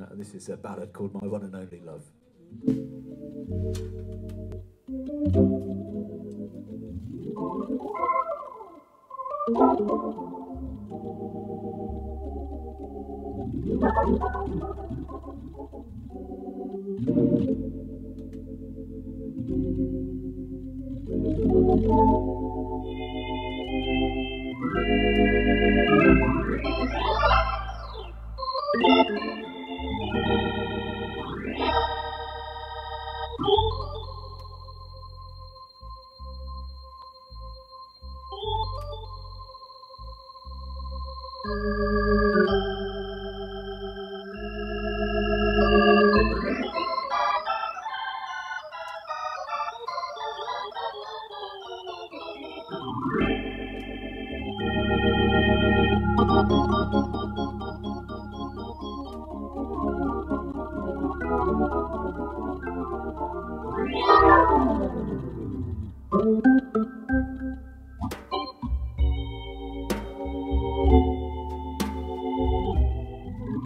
Uh, this is a ballad called My One and Only Love. Thank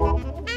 哦。